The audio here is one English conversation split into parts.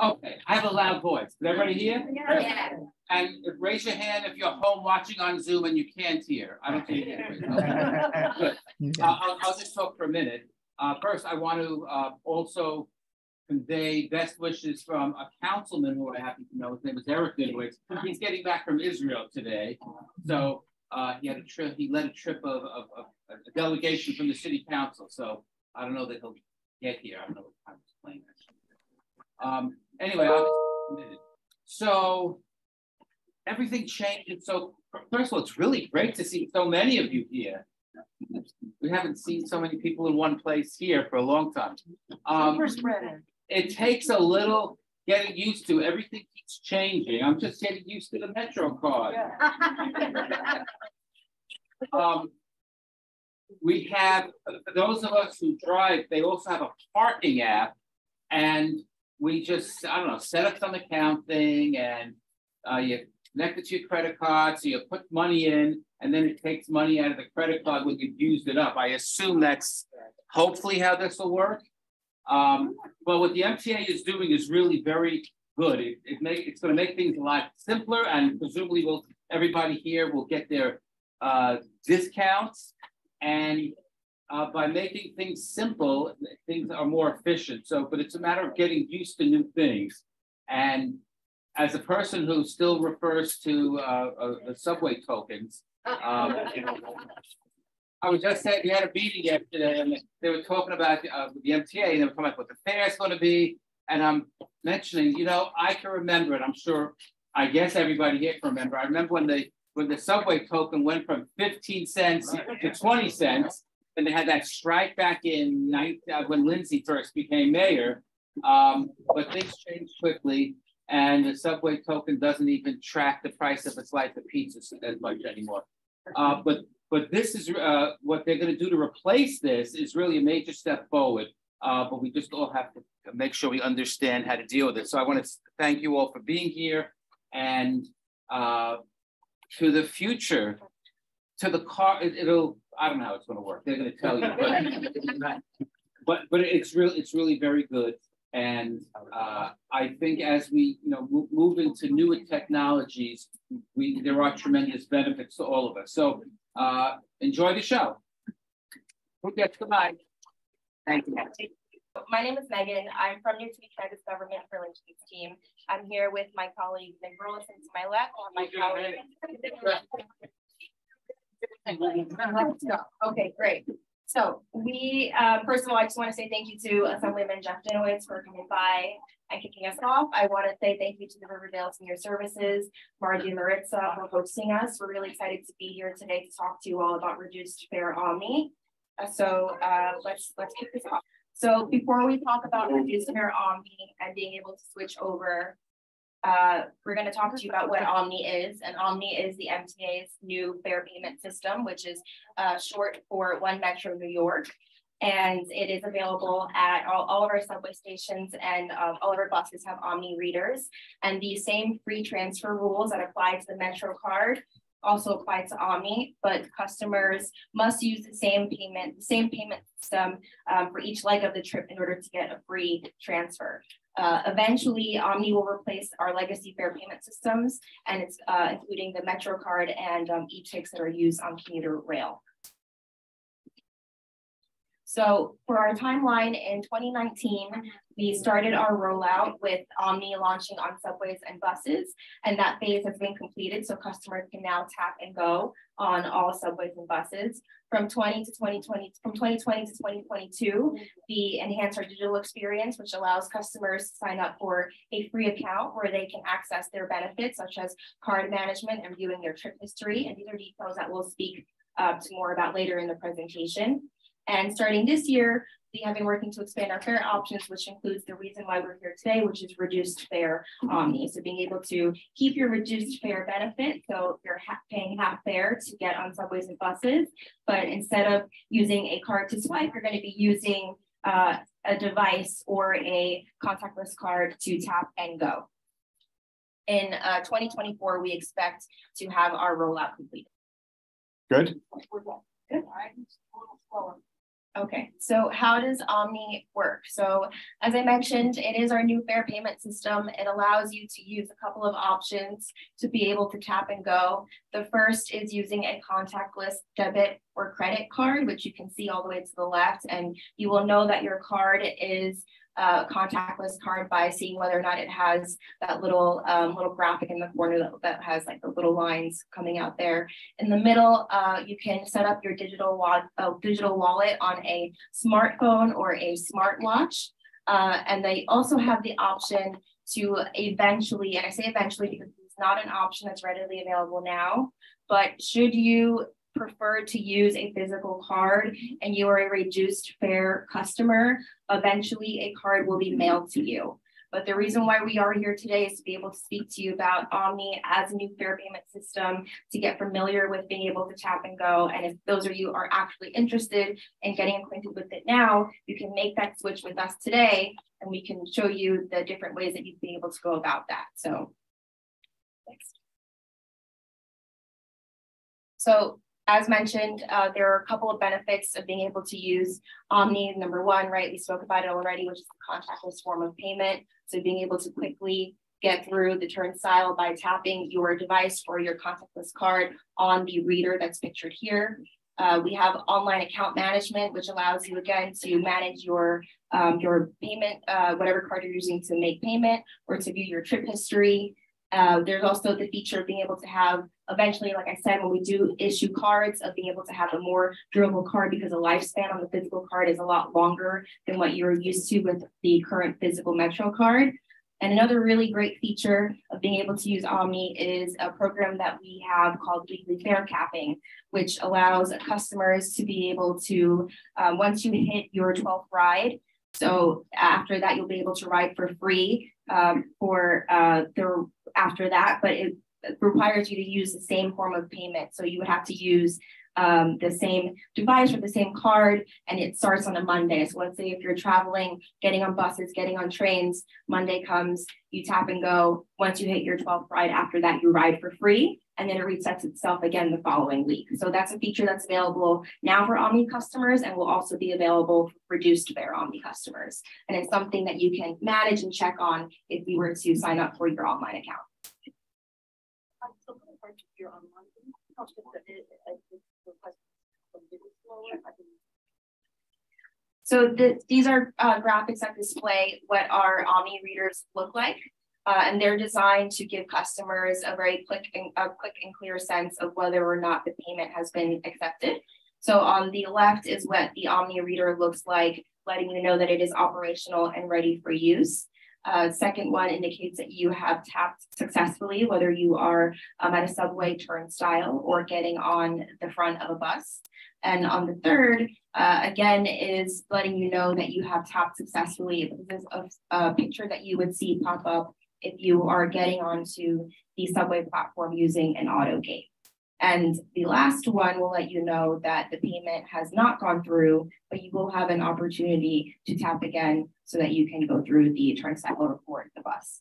Okay, I have a loud voice. Is everybody here? Yeah. And raise your hand if you're home watching on Zoom and you can't hear. I don't think you can. Good. Uh, I'll, I'll just talk for a minute. Uh, first, I want to uh, also convey best wishes from a councilman who I happen to know. His name is Eric Dinowitz. He's getting back from Israel today. So uh, he had a trip, he led a trip of, of, of, a delegation from the city council. So I don't know that he'll get here. I don't know what time he's playing. Um, anyway, so everything changed. So first of all, it's really great to see so many of you here. We haven't seen so many people in one place here for a long time. Um, it takes a little getting used to. Everything keeps changing. I'm just getting used to the Metro card. Yeah. um, we have, those of us who drive, they also have a parking app and we just, I don't know, set up some account thing and uh, you connect it to your credit card. So you put money in and then it takes money out of the credit card when you've used it up. I assume that's hopefully how this will work. Um, but what the MTA is doing is really very good. It, it make, it's going to make things a lot simpler and presumably will everybody here will get their uh, discounts. And uh, by making things simple, things are more efficient. So, but it's a matter of getting used to new things. And as a person who still refers to uh, uh the subway tokens, um, I was just saying, we had a meeting yesterday and they were talking about uh, the MTA and they were talking about what the fare is going to be. And I'm mentioning, you know, I can remember it. I'm sure, I guess everybody here can remember. I remember when the when the subway token went from 15 cents to 20 cents, and they had that strike back in uh, when Lindsay first became mayor. Um, but things changed quickly, and the subway token doesn't even track the price of a slice of pizza as much anymore. Uh, but but this is uh, what they're going to do to replace this is really a major step forward. Uh, but we just all have to make sure we understand how to deal with it. So I want to thank you all for being here and uh, to the future, to the car. It, will I don't know how it's going to work. They're going to tell you, but but but it's really it's really very good. And uh, I think as we you know move, move into newer technologies, we there are tremendous benefits to all of us. So uh, enjoy the show. Who gets the mic? Thank you. My name is Megan. I'm from New Tweed Kansas Government for Lynch's team. I'm here with my colleague Nick Burleson to my left, my colleague. Okay, great. So we, uh, first of all, I just want to say thank you to Assemblyman Jeff Dinowitz for coming by and kicking us off. I want to say thank you to the Riverdale Senior Services, Margie and Maritza for hosting us. We're really excited to be here today to talk to you all about reduced fare OMNY. Uh, so uh, let's let's kick this off. So before we talk about reduced fare OMNY and being able to switch over uh, we're going to talk to you about what OMNY is. And OMNY is the MTA's new fare payment system, which is uh, short for One Metro New York. And it is available at all, all of our subway stations and um, all of our buses have OMNY readers. And the same free transfer rules that apply to the Metro card also apply to OMNY, but customers must use the same payment, the same payment system um, for each leg of the trip in order to get a free transfer. Uh, eventually, OMNY will replace our legacy fare payment systems, and it's uh, including the Metro card and um, e-tix that are used on commuter rail. So for our timeline in 2019, we started our rollout with OMNY launching on subways and buses, and that phase has been completed. So customers can now tap and go on all subways and buses. From 20 to 2020, from 2020 to 2022, we enhanced our digital experience, which allows customers to sign up for a free account where they can access their benefits, such as card management and viewing their trip history. And these are details that we'll speak uh, to more about later in the presentation. And starting this year, we have been working to expand our fare options, which includes the reason why we're here today, which is reduced fare OMNY. So being able to keep your reduced fare benefit, so you're ha paying half fare to get on subways and buses, but instead of using a card to swipe, you're going to be using uh, a device or a contactless card to tap and go. In uh, 2024, we expect to have our rollout completed. Good. Good. All right. Okay, so how does OMNY work? So as I mentioned, it is our new fare payment system. It allows you to use a couple of options to be able to tap and go. The first is using a contactless debit or credit card, which you can see all the way to the left, and you will know that your card is a contactless card by seeing whether or not it has that little um, little graphic in the corner that, that has like the little lines coming out there. In the middle, uh, you can set up your digital wallet, uh, digital wallet on a smartphone or a smartwatch. Uh, and they also have the option to eventually, and I say eventually because it's not an option that's readily available now, but should you prefer to use a physical card and you are a reduced fare customer, eventually a card will be mailed to you. But the reason why we are here today is to be able to speak to you about OMNY as a new fare payment system, to get familiar with being able to tap and go. And if those of you are actually interested in getting acquainted with it now, you can make that switch with us today and we can show you the different ways that you'd be able to go about that. So. So as mentioned, uh, there are a couple of benefits of being able to use OMNY. Number one, right, we spoke about it already, which is the contactless form of payment. So being able to quickly get through the turnstile by tapping your device or your contactless card on the reader that's pictured here. Uh, we have online account management, which allows you again to manage your um, your payment, uh, whatever card you're using to make payment or to view your trip history. Uh, there's also the feature of being able to have eventually, like I said, when we do issue cards, of being able to have a more durable card because the lifespan on the physical card is a lot longer than what you're used to with the current physical Metro card. And another really great feature of being able to use OMNY is a program that we have called weekly fare capping, which allows customers to be able to, um, once you hit your 12th ride, so after that, you'll be able to ride for free um, for uh, the after that, but it requires you to use the same form of payment. So you would have to use um, the same device or the same card, and it starts on a Monday. So let's say if you're traveling, getting on buses, getting on trains, Monday comes, you tap and go. Once you hit your 12th ride, after that, you ride for free, and then it resets itself again the following week. So that's a feature that's available now for OMNY customers and will also be available for reduced fare OMNY customers. And it's something that you can manage and check on if you were to sign up for your online account. So the, these are uh, graphics that display what our OMNY readers look like. Uh, and they're designed to give customers a very quick and, a quick and clear sense of whether or not the payment has been accepted. So on the left is what the OMNY reader looks like, letting you know that it is operational and ready for use. Uh, second one indicates that you have tapped successfully, whether you are um, at a subway turnstile or getting on the front of a bus. And on the third, uh, again, is letting you know that you have tapped successfully. This is a, a picture that you would see pop up if you are getting onto the subway platform using an auto gate. And the last one will let you know that the payment has not gone through, but you will have an opportunity to tap again so that you can go through the turnstile report the bus.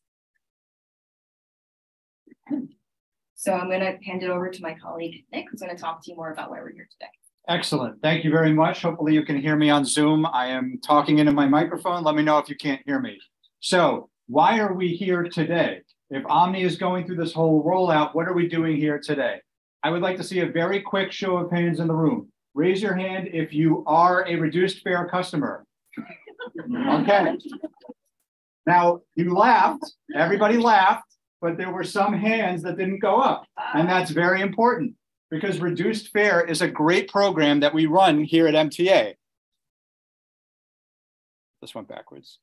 So I'm going to hand it over to my colleague, Nick, who's going to talk to you more about why we're here today. Excellent. Thank you very much. Hopefully you can hear me on Zoom. I am talking into my microphone. Let me know if you can't hear me. So why are we here today? If OMNY is going through this whole rollout, what are we doing here today? I would like to see a very quick show of hands in the room. Raise your hand if you are a reduced fare customer. Okay. Now, you laughed, everybody laughed, but there were some hands that didn't go up. And that's very important because reduced fare is a great program that we run here at MTA. This went backwards.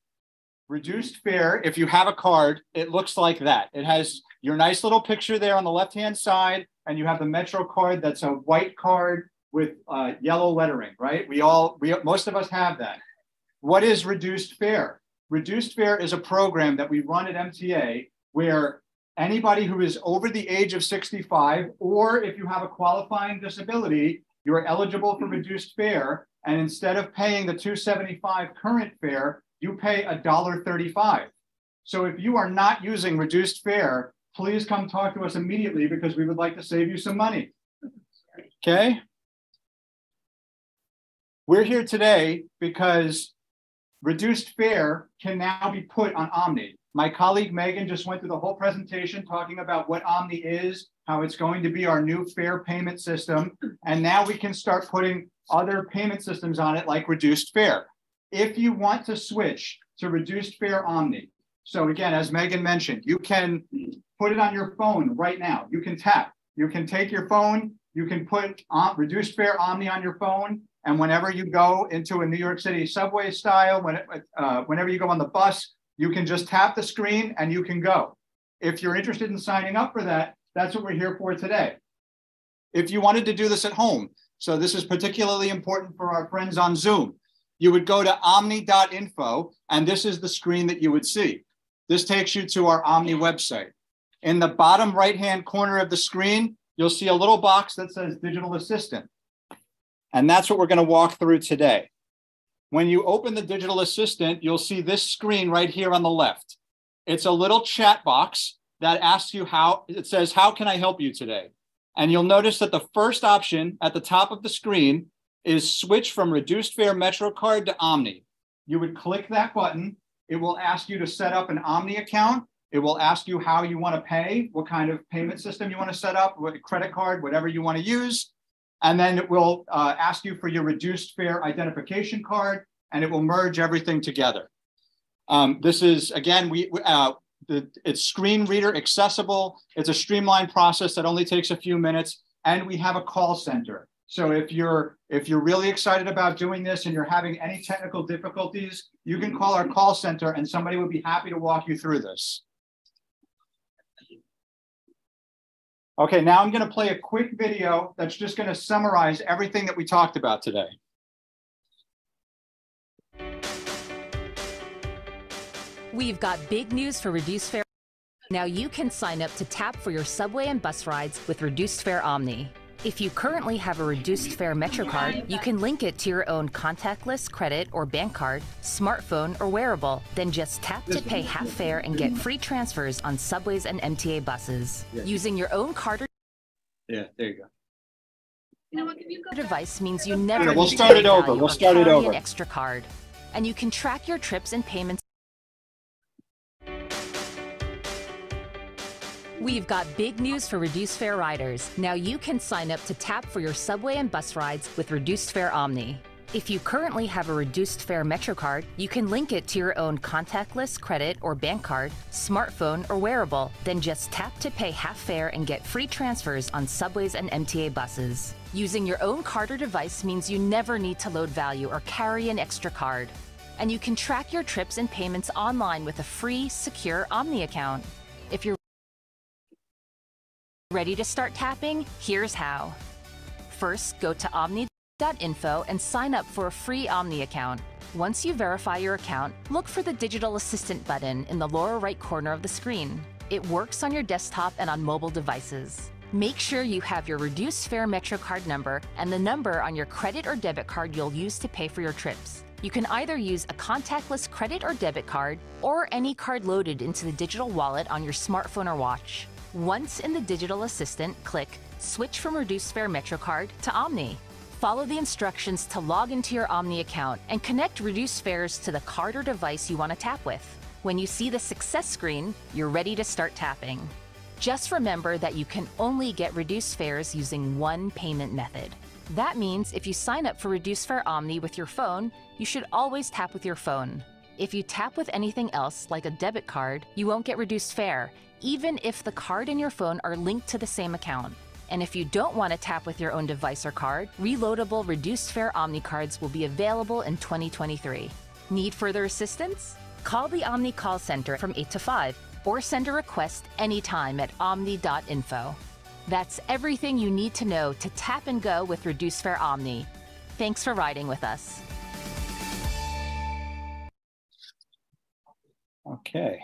Reduced fare, if you have a card, it looks like that. It has your nice little picture there on the left-hand side and you have the Metro card that's a white card with uh, yellow lettering, right? We all, we, most of us have that. What is reduced fare? Reduced fare is a program that we run at MTA where anybody who is over the age of 65, or if you have a qualifying disability, you are eligible for reduced fare. And instead of paying the 275 current fare, you pay a $1.35. So if you are not using reduced fare, please come talk to us immediately because we would like to save you some money. Okay? We're here today because reduced fare can now be put on OMNY. My colleague Megan just went through the whole presentation talking about what OMNY is, how it's going to be our new fare payment system. And now we can start putting other payment systems on it like reduced fare. If you want to switch to reduced fare OMNY, so again, as Megan mentioned, you can put it on your phone right now. You can tap, you can take your phone, you can put on reduced fare OMNY on your phone. And whenever you go into a New York City subway style, when uh, whenever you go on the bus, you can just tap the screen and you can go. If you're interested in signing up for that, that's what we're here for today. If you wanted to do this at home, so this is particularly important for our friends on Zoom, you would go to omny.info and this is the screen that you would see. This takes you to our OMNY website. In the bottom right-hand corner of the screen, you'll see a little box that says Digital Assistant. And that's what we're gonna walk through today. When you open the Digital Assistant, you'll see this screen right here on the left. It's a little chat box that asks you how, it says, how can I help you today? And you'll notice that the first option at the top of the screen is switch from reduced fare MetroCard to OMNY. You would click that button. It will ask you to set up an OMNY account. It will ask you how you want to pay, what kind of payment system you want to set up, what credit card, whatever you want to use. And then it will uh, ask you for your reduced fare identification card, and it will merge everything together. Um, this is, again, we uh, the, it's screen reader accessible. It's a streamlined process that only takes a few minutes. And we have a call center. So if you're if you're really excited about doing this and you're having any technical difficulties, you can call our call center and somebody would be happy to walk you through this. Okay, now I'm going to play a quick video that's just going to summarize everything that we talked about today. We've got big news for reduced fare. Now you can sign up to tap for your subway and bus rides with Reduced Fare OMNY. If you currently have a reduced fare MetroCard, you can link it to your own contactless credit or bank card, smartphone, or wearable. Then just tap to pay half fare and get free transfers on subways and MTA buses. Using your own card or Yeah, there you go. You know what, you go device means you never Yeah, we'll to start it over. We'll start it over. an extra card. And you can track your trips and payments We've got big news for reduced fare riders. Now you can sign up to tap for your subway and bus rides with Reduced Fare OMNY. If you currently have a reduced fare MetroCard, you can link it to your own contactless credit or bank card, smartphone, or wearable. Then just tap to pay half fare and get free transfers on subways and MTA buses. Using your own card or device means you never need to load value or carry an extra card. And you can track your trips and payments online with a free, secure OMNY account. If you're Ready to start tapping? Here's how. First, go to omny.info and sign up for a free OMNY account. Once you verify your account, look for the Digital Assistant button in the lower right corner of the screen. It works on your desktop and on mobile devices. Make sure you have your reduced fare MetroCard number and the number on your credit or debit card you'll use to pay for your trips. You can either use a contactless credit or debit card or any card loaded into the digital wallet on your smartphone or watch. Once in the digital assistant, click Switch from Reduced Fare MetroCard to OMNY. Follow the instructions to log into your OMNY account and connect reduced fares to the card or device you want to tap with. When you see the success screen, you're ready to start tapping. Just remember that you can only get reduced fares using one payment method. That means if you sign up for Reduced Fare OMNY with your phone, you should always tap with your phone. If you tap with anything else, like a debit card, you won't get reduced fare, even if the card and your phone are linked to the same account. And if you don't want to tap with your own device or card, reloadable reduced fare OMNY cards will be available in 2023. Need further assistance? Call the OMNY call center from 8 to 5 or send a request anytime at omny.info. That's everything you need to know to tap and go with Reduced Fare OMNY. Thanks for riding with us. Okay.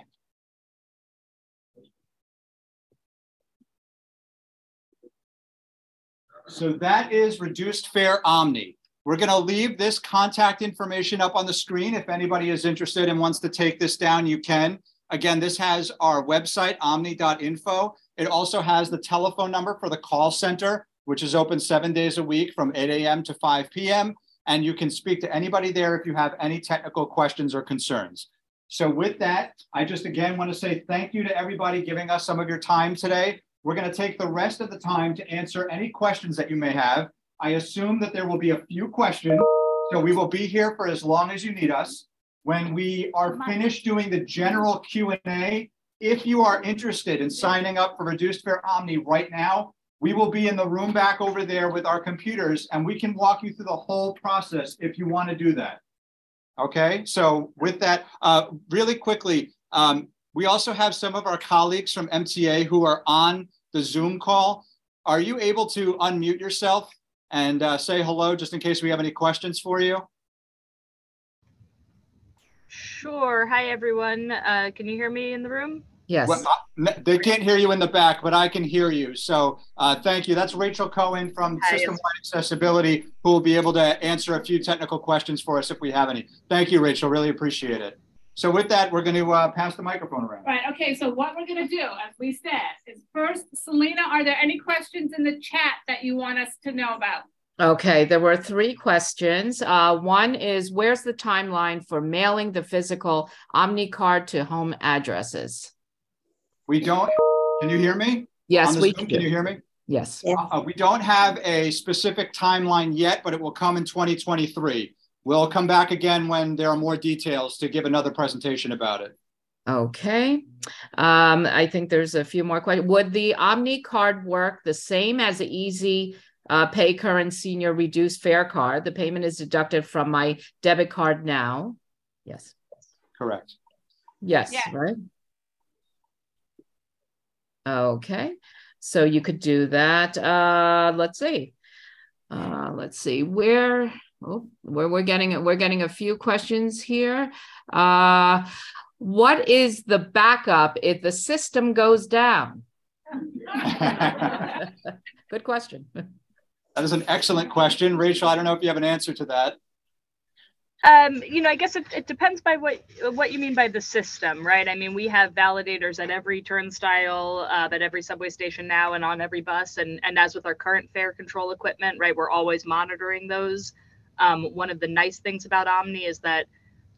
So that is reduced fare OMNY. We're going to leave this contact information up on the screen. If anybody is interested and wants to take this down, you can. Again, this has our website, omny.info. It also has the telephone number for the call center, which is open seven days a week from 8 a.m. to 5 p.m. and you can speak to anybody there if you have any technical questions or concerns. So with that, I just again want to say thank you to everybody giving us some of your time today. We're going to take the rest of the time to answer any questions that you may have. I assume that there will be a few questions, so we will be here for as long as you need us. When we are finished doing the general Q&A, if you are interested in signing up for Reduced Fare OMNY right now, we will be in the room back over there with our computers and we can walk you through the whole process if you want to do that. Okay, so with that, uh, really quickly, um, we also have some of our colleagues from MTA who are on the Zoom call. Are you able to unmute yourself and uh, say hello just in case we have any questions for you? Sure. Hi, everyone. Uh, can you hear me in the room? Yes. Well, they can't hear you in the back, but I can hear you. So uh, thank you. That's Rachel Cohen from Hi. System Wide Accessibility, who will be able to answer a few technical questions for us if we have any. Thank you, Rachel. Really appreciate it. So with that, we're going to uh, pass the microphone around. Right, okay, so what we're gonna do, as we said, is first, Selena, are there any questions in the chat that you want us to know about? Okay, there were three questions. Uh, one is where's the timeline for mailing the physical OMNY card to home addresses? We don't, can you hear me? Yes, we Zoom, can. Can you hear me? Yes. Uh, we don't have a specific timeline yet, but it will come in 2023. We'll come back again when there are more details to give another presentation about it. Okay. Um, I think there's a few more questions. Would the OMNY card work the same as the Easy uh, Pay Current Senior Reduced Fare Card? The payment is deducted from my debit card now. Yes. Correct. Yes, Yes. right? Okay, so you could do that. Uh, let's see. Uh, let's see where, oh, where we're getting, we're getting a few questions here. Uh, what is the backup if the system goes down? Good question. That is an excellent question. Rachel, I don't know if you have an answer to that. Um, you know, I guess it, it depends by what what you mean by the system, right? I mean, we have validators at every turnstile, uh, at every subway station now, and on every bus. And and as with our current fare control equipment, right, we're always monitoring those. Um, one of the nice things about OMNY is that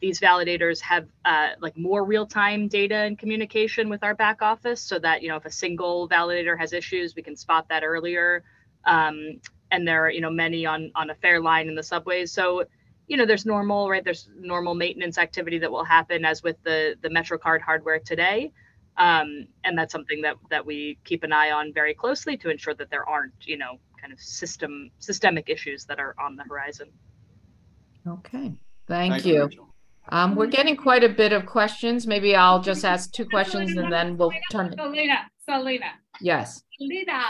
these validators have uh, like more real-time data and communication with our back office, so that you know if a single validator has issues, we can spot that earlier. Um, and there are you know many on on a fare line in the subways, so you know there's normal right there's normal maintenance activity that will happen as with the the metrocard hardware today um, and that's something that that we keep an eye on very closely to ensure that there aren't you know kind of system systemic issues that are on the horizon Okay, thank you. Rachel. Um, we're getting quite a bit of questions. Maybe I'll just ask two questions and then we'll turn. it. Selena, Selena, Yes. Selena,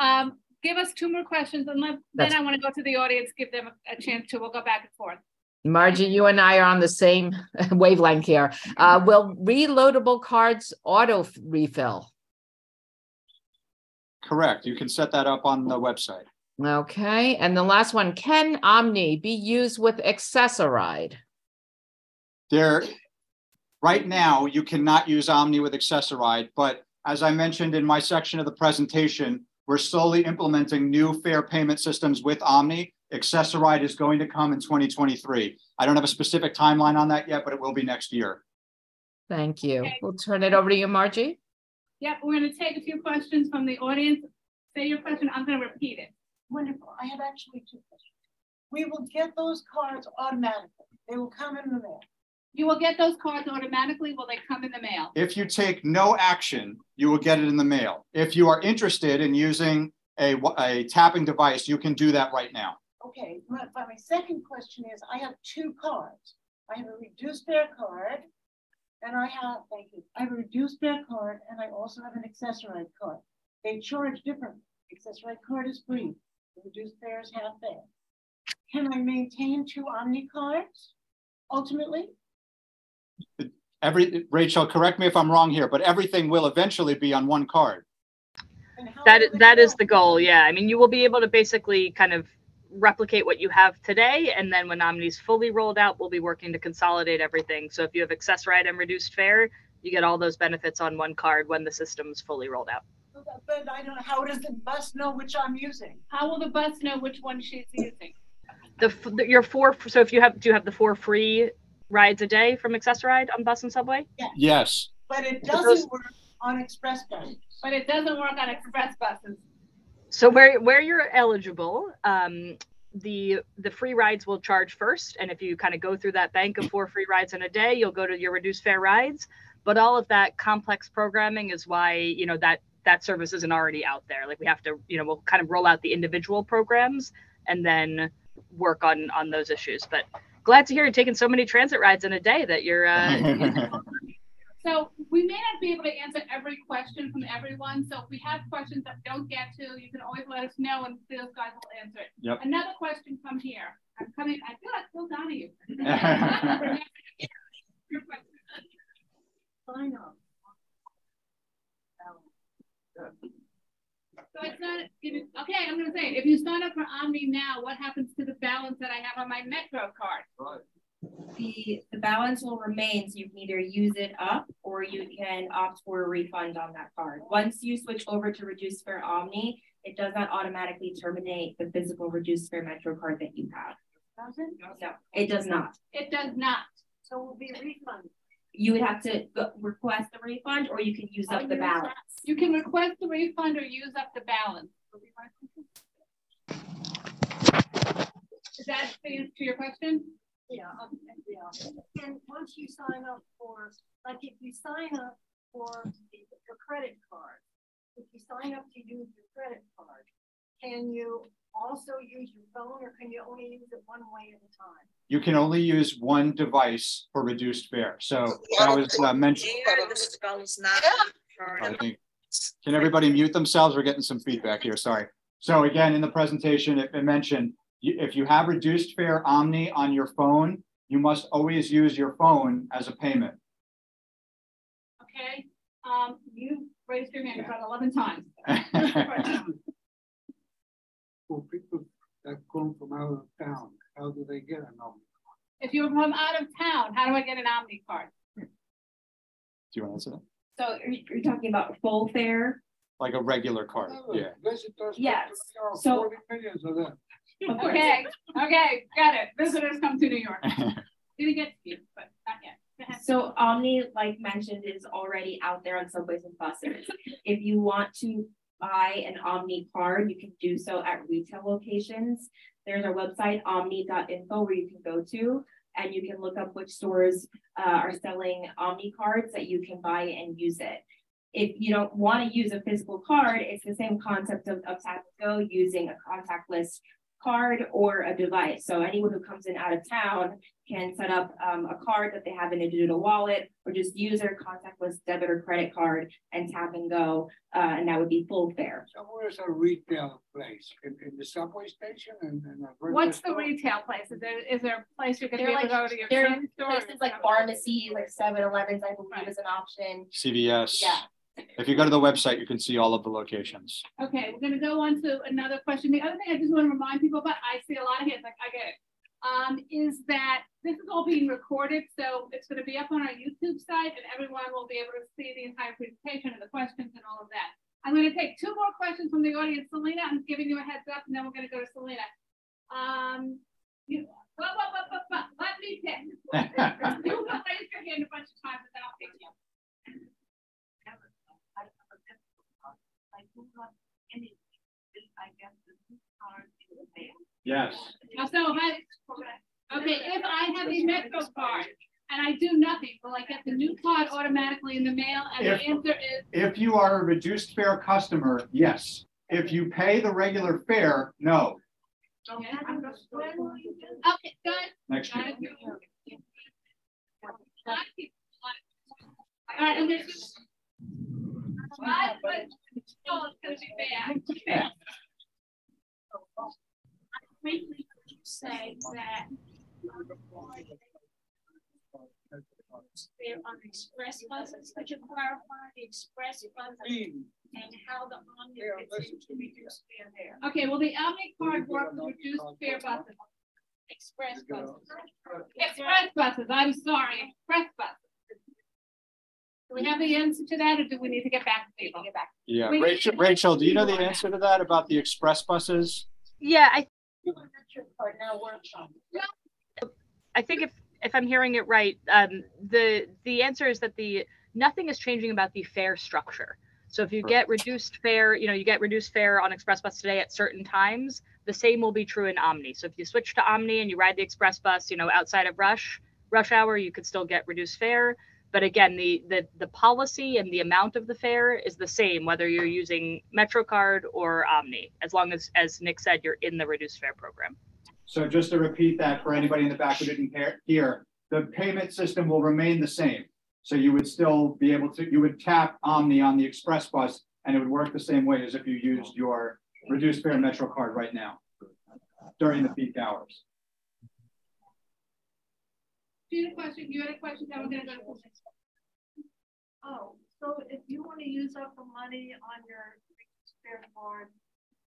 um, give us two more questions and let, then I wanna go to the audience, give them a- a chance to, we'll go back and forth. Margie, you and I are on the same wavelength here. Uh, will reloadable cards auto refill? Correct. You can set that up on the website. Okay, and the last one, can OMNY be used with Access-a-Ride? There, right now, you cannot use OMNY with Access-a-Ride, but as I mentioned in my section of the presentation, we're slowly implementing new fair payment systems with OMNY. Access-a-Ride is going to come in 2023. I don't have a specific timeline on that yet, but it will be next year. Thank you. Okay. We'll turn it over to you, Margie. Yep, we're gonna take a few questions from the audience. Say your question, I'm gonna repeat it. Wonderful. I have actually two questions. We will get those cards automatically. They will come in the mail. You will get those cards automatically, will they come in the mail? If you take no action, you will get it in the mail. If you are interested in using a, a tapping device, you can do that right now. Okay, my, but my second question is, I have two cards. I have a reduced fare card. And I have, thank you, I have a reduced fare card and I also have an Access-a-Ride card. They charge differently. Access-a-Ride card is free. The reduced fare is half fare. Can I maintain two OMNY cards ultimately? Every, Rachel, correct me if I'm wrong here, but everything will eventually be on one card. That that is the goal yeah i mean you will be able to basically kind of replicate what you have today and then when OMNY's fully rolled out we'll be working to consolidate everything so if you have Access-a-Ride and reduced fare you get all those benefits on one card when the system's fully rolled out But I don't, know. how does the bus know which I'm using? How will the bus know which one she's using? the, the your four. So if you have, do you have the four free rides a day from Access-a-Ride on bus and subway? Yes, But it doesn't work on express buses. But it doesn't work on express buses. So where where you're eligible, um, the the free rides will charge first, and if you kind of go through that bank of four free rides in a day, you'll go to your reduced fare rides. But all of that complex programming is why you know that that service isn't already out there. Like we have to, you know, we'll kind of roll out the individual programs and then work on on those issues. But glad to hear you're taking so many transit rides in a day that you're. Uh, So we may not be able to answer every question from everyone. So if we have questions that we don't get to, you can always let us know and those guys will answer it. Yep. Another question from here. I'm coming, I feel like Phil Donahue. Your question. Sign up. So it's not, if it- okay, I'm gonna say, it. if you sign up for OMNY now, what happens to the balance that I have on my Metro card? The, the balance will remain, so you can either use it up or you can opt for a refund on that card. Once you switch over to reduced fare OMNY, it does not automatically terminate the physical reduced fare Metro card that you have. Doesn't? No, it does not. It does not. So it will be refunded. You would have to go- request a refund or you can use up the balance. You can request the refund or use up the balance. Is that the answer to your question? Yeah, okay, yeah. And once you sign up for, like if you sign up for the- your credit card, if you sign up to use your credit card, can you also use your phone or can you only use it one way at a time? you can only use one device for reduced fare. So that was uh, mentioned. I think, can everybody mute themselves? We're getting some feedback here, sorry. So again, in the presentation, it it mentioned, if you have reduced fare OMNY on your phone, you must always use your phone as a payment. Okay, um, you raised your hand about eleven times. for people that come from out of town, how do they get an OMNY? Card? If you're from out of town, how do I get an OMNY card? Do you want to answer that? So are you, are you talking about full fare? Like a regular card, oh, yeah. Yes, so- of them. Of course. Okay, okay, got it. Visitors come to New York. Didn't get to you, but not yet. So OMNY, like mentioned, is already out there on subways and buses. If you want to buy an OMNY card, you can do so at retail locations. There's our website, omny.info, where you can go to, and you can look up which stores uh, are selling OMNY cards that you can buy and use it. If you don't want to use a physical card, it's the same concept of, of tap go using a contactless card or a device. So anyone who comes in out of town can set up um, a card that they have in a digital wallet or just use their contactless debit or credit card and tap and go, uh, and that would be full fare. So where's a retail place? In, in the subway station and, and a. regular What's the store? retail place? Is there, is there a place you could be They're able to like- go to your There train are store? places like pharmacies, like 7-Elevens, I believe is an option. CVS. Yeah. If you go to the website, you can see all of the locations. Okay, we're gonna go on to another question. The other thing I just want to remind people about, I see a lot of hands, like I get it. Um, is that this is all being recorded, so it's gonna be up on our YouTube site and everyone will be able to see the entire presentation and the questions and all of that. I'm gonna take two more questions from the audience. Selena, I'm giving you a heads up and then we're gonna go to Selena. Um, you, let me pick. You can raise your hand a bunch of times and then I'll pick you. Yes. So if I, okay, if I have a Metro card and I do nothing, will I get the new card automatically in the mail? And the If- answer is, If you are a reduced fare customer, yes. If you pay the regular fare, no. okay, okay, good. Next year. it. A lot of people- a lot of- All right, I'm gonna. Right, but, it's gonna be bad. Briefly, you say that they're on express buses, could you clarify the express buses and how the OMNY fits into reduced fare there? Okay, well, the OMNY card works with reduced fare buses. Express buses. Express buses, I'm sorry, express buses. Do we have the answer to that, or do we need to get back to people? Get back. Yeah, We- Rachel, Rachel, do you know the answer to that about the express buses? Yeah, I Metro card now works on. I think if if I'm hearing it right, um, the the answer is that the nothing is changing about the fare structure. So if you get reduced fare, you know, you get reduced fare on Express Bus today at certain times, the same will be true in OMNY. So if you switch to OMNY and you ride the Express Bus, you know, outside of rush rush hour, you could still get reduced fare. But again, the the the policy and the amount of the fare is the same whether you're using MetroCard or OMNY, as long as as Nick said, you're in the reduced fare program. So just to repeat that for anybody in the back who didn't hear- the payment system will remain the same. So you would still be able to, you would tap OMNY on the express bus and it would work the same way as if you used your reduced fare Metro card right now during the peak hours. Do you have a question? You had a question? Then we're gonna go to. Oh, so if you want to use up the money on your spare card,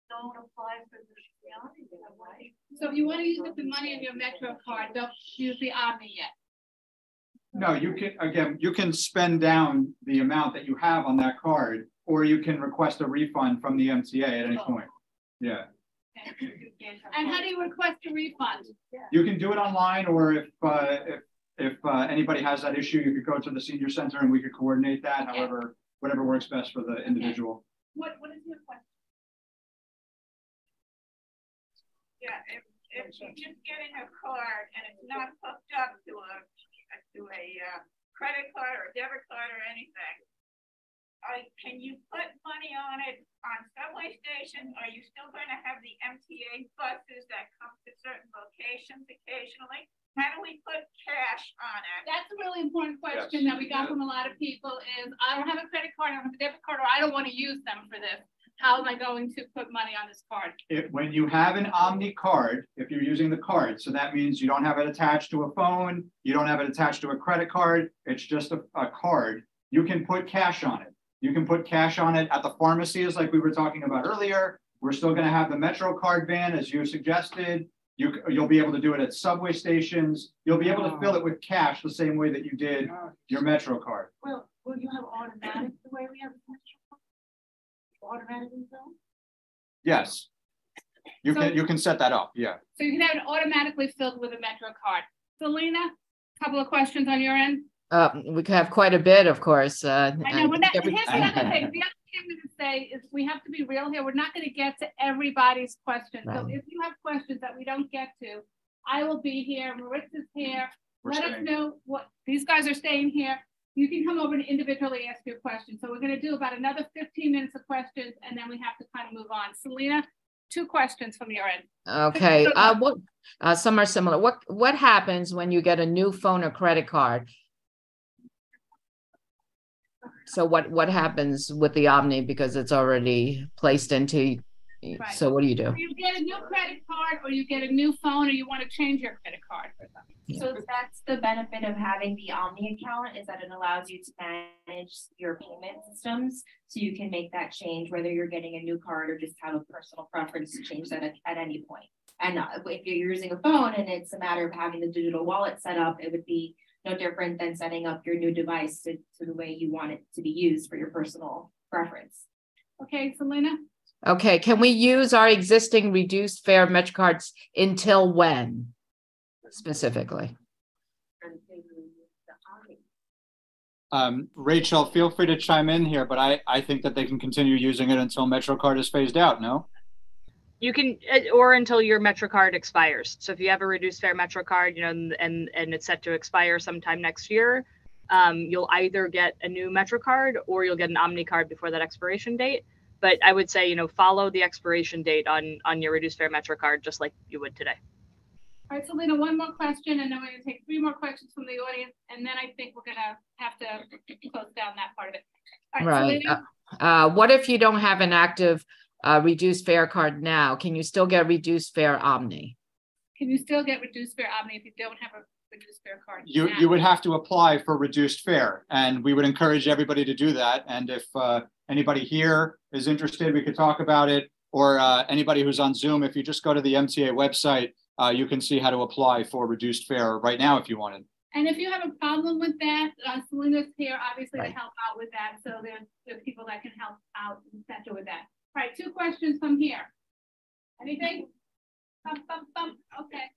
don't apply for the OMNY, right? So if you want to use up the money on your Metro card, don't use the OMNY yet. No, you can, again, you can spend down the amount that you have on that card, or you can request a refund from the MTA at any point. Yeah, And how do you request a refund? you can do it online, or if, uh, if, if, uh, anybody has that issue, you could go to the senior center and we could coordinate that, Okay. however, whatever works best for the individual. What, what is your question? Yeah, if, if you're just getting a card and it's not hooked up to a, to a, uh, credit card or debit card or anything, uh, can you put money on it on subway stations? Are you still gonna have the MTA buses that come to certain locations occasionally? How do we put cash on it? That's a really important question that we got from a lot of people is, I don't have a credit card, I don't have a debit card, or I don't want to use them for this. How am I going to put money on this card? If, when you have an OMNY card, if you're using the card, so that means you don't have it attached to a phone, you don't have it attached to a credit card, it's just a, a card, you can put cash on it. You can put cash on it at the pharmacies like we were talking about earlier. We're still gonna have the Metro card van as you suggested. You, you'll be able to do it at subway stations. You'll be able to fill it with cash the same way that you did your Metro card. Will, will you have automatic the way we have? the Metro card? Automatically bill? Yes. You So- can, you can set that up, yeah. So you can have it automatically filled with a Metro card. Selena, a couple of questions on your end? Uh, we could have quite a bit, of course. Uh, I know, and we're every- here's the other thing, the other thing gonna say is we have to be real here, we're not gonna get to everybody's questions. So if you have questions that we don't get to, I will be here, Maritza's here. We're Let us know what, these guys are staying here. You can come over and individually ask your question. So we're gonna do about another fifteen minutes of questions and then we have to kind of move on. Selena, two questions from your end. Okay, uh, what, uh, some are similar. What, what happens when you get a new phone or credit card? So what, what happens with the OMNY because it's already placed into, Right. so what do you do? You get a new credit card or you get a new phone or you want to change your credit card. So that's the benefit of having the OMNY account is that it allows you to manage your payment systems. So you can make that change, whether you're getting a new card or just have a personal preference to change that at, at any point. And uh, if you're using a phone and it's a matter of having the digital wallet set up, it would be no different than setting up your new device to, to the way you want it to be used for your personal preference. Okay, Selena? Okay, can we use our existing reduced fare Metro cards until when? Specifically? Um, Rachel, feel free to chime in here, but I, I think that they can continue using it until MetroCard is phased out, no? You can, uh, or until your Metro card expires. So if you have a reduced fare Metro card, you know, and and, and it's set to expire sometime next year, um, you'll either get a new Metro card or you'll get an Omni card before that expiration date. But I would say, you know, follow the expiration date on on your reduced fare Metro card, just like you would today. All right, Selena, one more question, and then we're gonna take three more questions from the audience, and then I think we're gonna have to close down that part of it. All Right. Selena? Uh, what if you don't have an active uh, reduced fare card now? Can you still get reduced fare OMNY? Can you still get reduced fare OMNY if you don't have a reduced fare card? You, now? you would have to apply for reduced fare and we would encourage everybody to do that. And if, uh, anybody here is interested, we could talk about it. Or, uh, anybody who's on Zoom, if you just go to the MTA website, uh, you can see how to apply for reduced fare right now if you wanted. And if you have a problem with that, uh, Selena's here, obviously, to help out with that, so there's, there's people that can help out in center with that. All right, two questions from here. Anything? Bum, bum, bum. Okay.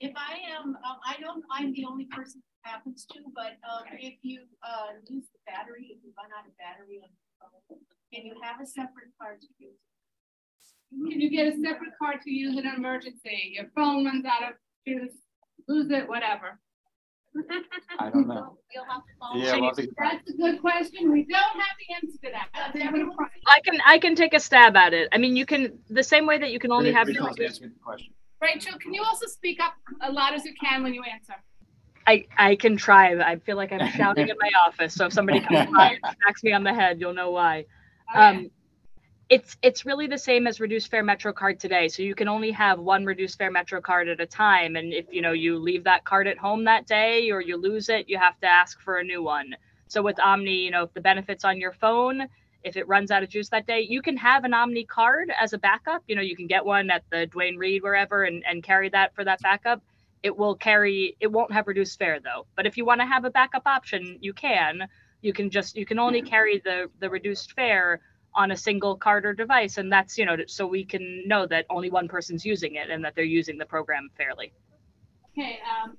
If I am, um, I don't, I'm the only person it happens to, but, um, if you, uh, lose the battery, if you run out of battery on the phone, can you have a separate card to use? Can you get a separate card to use in an emergency? Your phone runs out of juice, lose it, whatever. I don't know. You'll have to follow. Yeah, well, the- That's a good question. We don't have the answer to that. That's having a problem. I can I can take a stab at it. I mean, you can the same way that you can only have. Rachel's answering the question. Rachel, can you also speak up as loud as you can when you answer? I I can try. I feel like I'm shouting in my office. So if somebody comes by and smacks me on the head, you'll know why. Um, it's it's really the same as reduced fare Metro card today. So you can only have one reduced fare Metro card at a time. And if you know you leave that card at home that day or you lose it, you have to ask for a new one. So with OMNY, you know, if the benefits on your phone, if it runs out of juice that day, you can have an OMNY card as a backup. You know, you can get one at the Duane Reade wherever and, and carry that for that backup. It will carry it won't have reduced fare though. But if you want to have a backup option, you can. You can just you can only carry the the reduced fare on a single card or device and that's you know so we can know that only one person's using it and that they're using the program fairly Okay, um,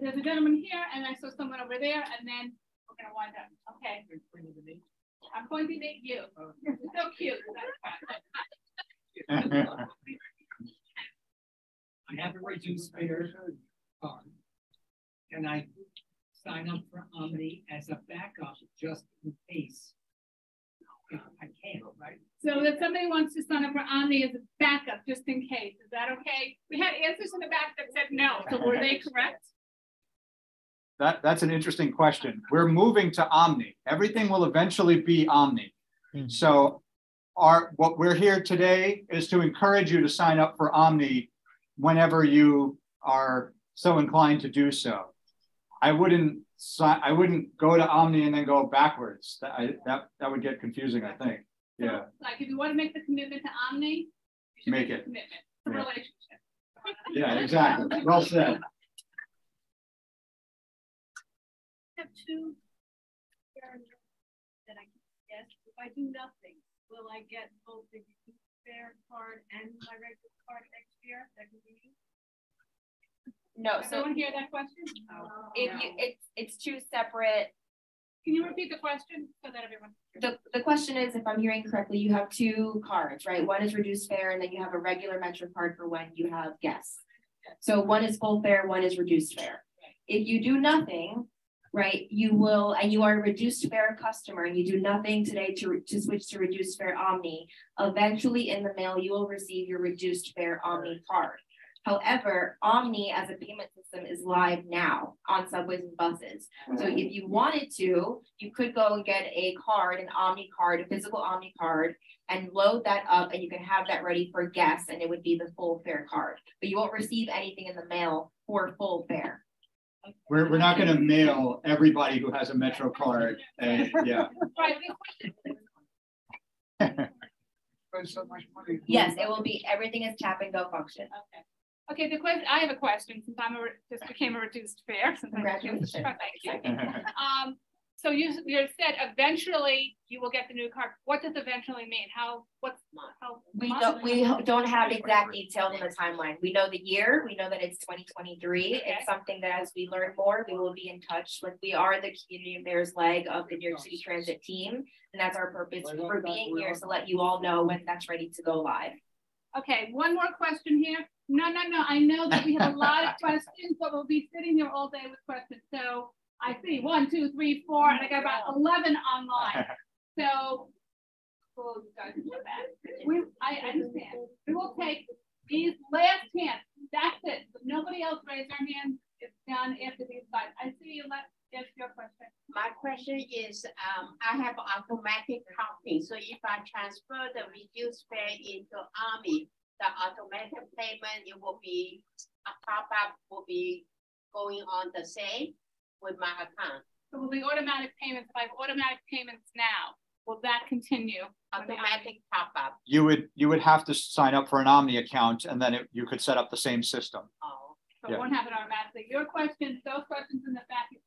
there's a gentleman here and I saw someone over there and then we're gonna wind up. Okay. I'm pointing at you. You're so cute. I have a reduced fare card. And I sign up for OMNY as a backup just in case. If I can, right? So if somebody wants to sign up for OMNY as a backup, just in case, is that okay? We had answers in the back that said no, so were they correct? That, that's an interesting question. We're moving to OMNY. Everything will eventually be OMNY. Hmm. So our, what we're here today is to encourage you to sign up for OMNY whenever you are so inclined to do so. I wouldn't si- I wouldn't go to OMNY and then go backwards. That, I, that, that would get confusing, I think. Yeah, Like if you want to make the commitment to OMNY, you should Make the it. Commitment, it's Yeah. relationship. yeah, exactly. Well said. have two fare that I can guess. If I do nothing, will I get both the reduced fare card and my regular card next year? That can be used? No, Does so Someone hear that question? Oh, if you, it's, it's two separate, Can you repeat the question so that everyone? the, the question is, if I'm hearing correctly, you have two cards, right? One is reduced fare and then you have a regular Metro card for when you have guests. So one is full fare, one is reduced fare. If you do nothing, right, you will, and you are a reduced fare customer and you do nothing today to, to switch to reduced fare OMNY, eventually in the mail, you will receive your reduced fare OMNY card. However, OMNY as a payment system is live now on subways and buses. So mm-hmm. if you wanted to, you could go and get a card, an OMNY card, a physical OMNY card, and load that up and you can have that ready for guests and it would be the full fare card. But you won't receive anything in the mail for full fare. We're, we're not gonna mail everybody who has a Metro card, and, yeah. Right, the so much money. Yes, it will be, everything is tap and go function. Okay. Okay, the question, I have a question since I'm a, just became a reduced fare. since I'm a reduced- Congratulations. Thank you. Um, so you, you said eventually you will get the new card. What does eventually mean? How, what's, how? We don't, we don't have exact details on the timeline. We know the year, we know that it's twenty twenty-three. Okay. It's something that as we learn more, we will be in touch. Like we are the community affairs leg of the New York City Transit team. And that's our purpose for being here. to let you all know when that's ready to go live. Okay, one more question here. No, no, no, I know that we have a lot of questions, but we'll be sitting here all day with questions. So I see one, two, three, four, and I got about eleven online. So. Well, you guys know that. We, I understand. We will take these last hands. That's it. If Nobody else raised their hand. It's done after these guys. I see you left. Yes, your question. My question is, um, I have automatic counting, so if I transfer the reduced fare into OMNY, the automatic payment, it will be, a pop-up will be going on the same with my account. So will the automatic payments, if I have automatic payments now, will that continue? Automatic top up. You would, you would have to sign up for an OMNY account and then it, you could set up the same system. Oh. So Yeah. it won't happen automatically. Your questions, those questions in the back, you.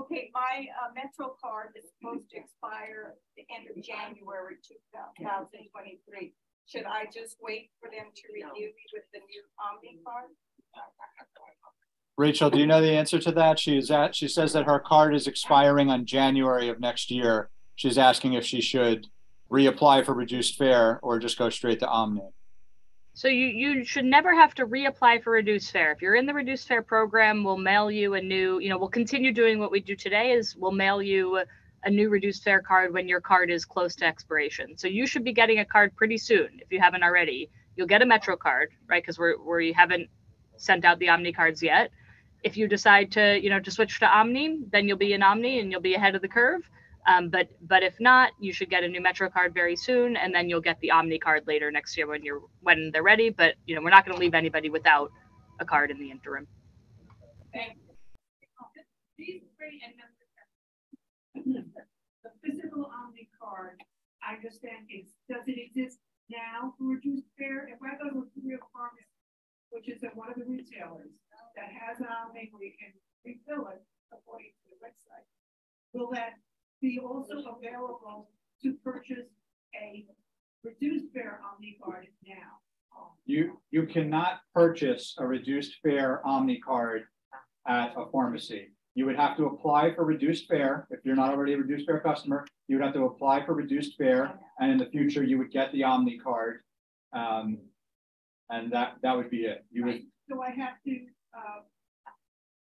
Okay, my uh, Metro card is supposed to expire the end of January two thousand twenty-three. Should I just wait for them to review me with the new OMNY card? Rachel, do you know the answer to that? She is at, she says that her card is expiring on January of next year. She's asking if she should reapply for reduced fare or just go straight to OMNY. So you, you should never have to reapply for reduced fare. If you're in the reduced fare program, we'll mail you a new, you know, we'll continue doing what we do today is we'll mail you a new reduced fare card when your card is close to expiration. So you should be getting a card pretty soon if you haven't already. You'll get a Metro card, right? Because we're we haven't sent out the OMNY cards yet. If you decide to, you know, to switch to OMNY, then you'll be in OMNY and you'll be ahead of the curve. Um, but but if not, you should get a new Metro card very soon, and then you'll get the OMNY card later next year when you're when they're ready. But you know, we're not going to leave anybody without a card in the interim. Thank you. These three and then the physical OMNY card, I understand is does it exist now for reduced fare? If I go to a real pharmacy, which is at one of the retailers that has an OMNY you can refill it according to the website, will that be also available to purchase a reduced fare OMNY card now? You, you cannot purchase a reduced fare OMNY card at a pharmacy. You would have to apply for reduced fare. If you're not already a reduced fare customer, you would have to apply for reduced fare. And in the future, you would get the OMNY card. Um, and that, that would be it. You would, So I have to, uh,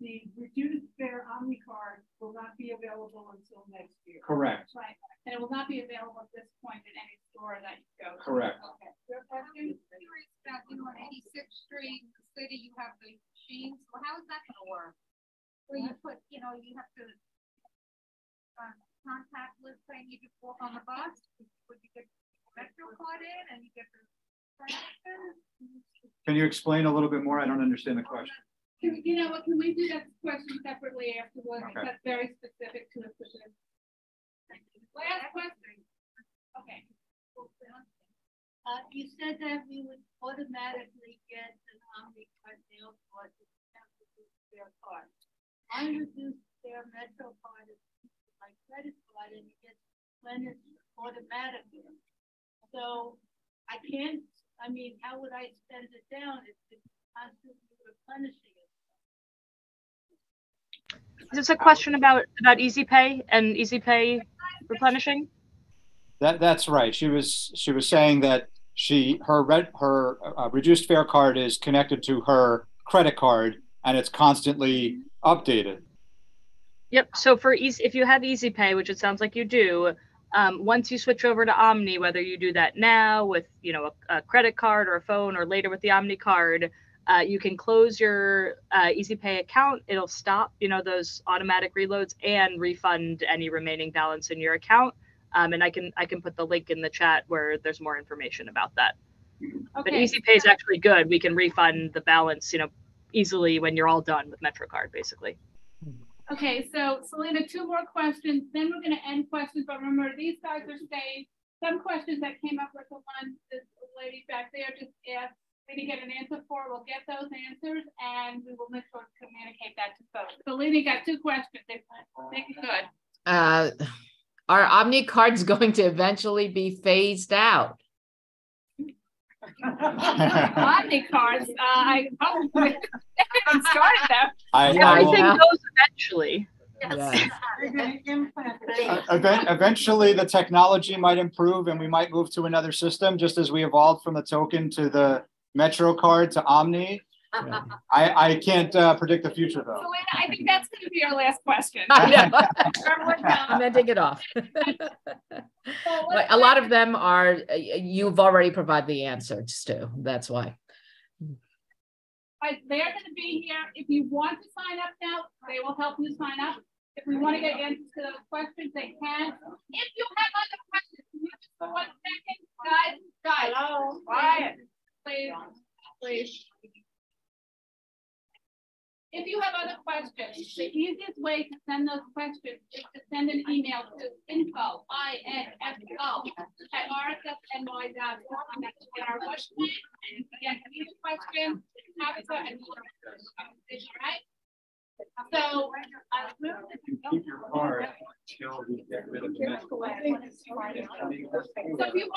the reduced fare OMNY card will not be available until next year. Correct. Right, and it will not be available at this point in any store that you go. to. Correct. Okay. Question? Curious about, you know, on Eighty-Sixth Street, the city, you have the machines, well, how is that gonna work? Where you put, you know, you have to uh, contactless thing, you just walk on the bus, would you get a Metro card in and you get the can you explain a little bit more? I don't understand the question. Can, you know what, can we do that question separately afterwards? Okay. That's very specific to a specific. Last question. Okay. Uh, you said that we would automatically get an OMNY card mail card to have to do their card. I reduce their Metro card is my credit card and it gets replenished automatically. So I can't, I mean, how would I spend it down if it's constantly replenishing it? Is this a question about about Easy Pay and Easy Pay replenishing? That, that's right. She was, she was saying that she, her red, her uh, reduced fare card is connected to her credit card and it's constantly updated. Yep. So for easy, if you have Easy Pay, which it sounds like you do, um, once you switch over to OMNY, whether you do that now with you know a, a credit card or a phone, or later with the OMNY card, uh, you can close your uh, Easy Pay account. It'll stop you know those automatic reloads and refund any remaining balance in your account. Um, and I can I can put the link in the chat where there's more information about that. But Easy Pay is actually good. We can refund the balance you know easily when you're all done with MetroCard, basically. Okay, so Selena, two more questions, then we're gonna end questions, but remember, these guys are saying, some questions that came up with the one, this lady back there just asked, we didn't get an answer for, we'll get those answers, and we will make sure to communicate that to folks. Selena, got two questions, they, make it good. Uh, are OMNY cards going to eventually be phased out? OMNY cards, uh, I, we haven't started that. I, Yeah, I I will- think those eventually. Yes. They're gonna implant it. Uh, eventually, the technology might improve and we might move to another system, just as we evolved from the token to the Metro card to OMNY. I, I can't uh, predict the future though. Selena, I think that's gonna be our last question. I know. We're done. I'm ending it off. So a lot of them are, uh, you've already provided the answers to, that's why. Right, they're gonna be here. If you want to sign up now, they will help you sign up. If we want to get answers to those questions, they can. If you have other questions, can you just for one second, guys, guys. Hello? Quiet. Please, please. If you have other questions, the easiest way to send those questions is to send an email to info, I N F O, at org. That's in our website. And again, if you have questions, and all right? So, I will. Keep your card until we get rid of the. So if you want to start the.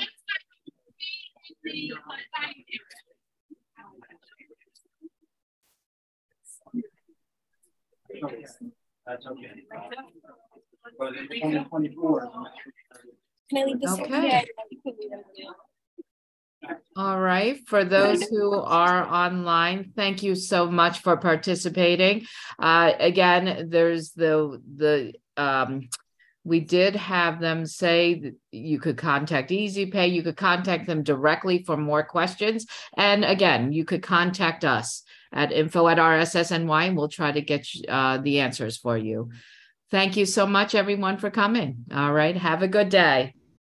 That's okay. But in 2024. Can I leave this? Okay. All right, for those who are online, thank you so much for participating. Uh, again, there's the, the, um, we did have them say you could contact Easy Pay, you could contact them directly for more questions. And again, you could contact us at info at RSSNY and we'll try to get uh, the answers for you. Thank you so much, everyone, for coming. All right, have a good day.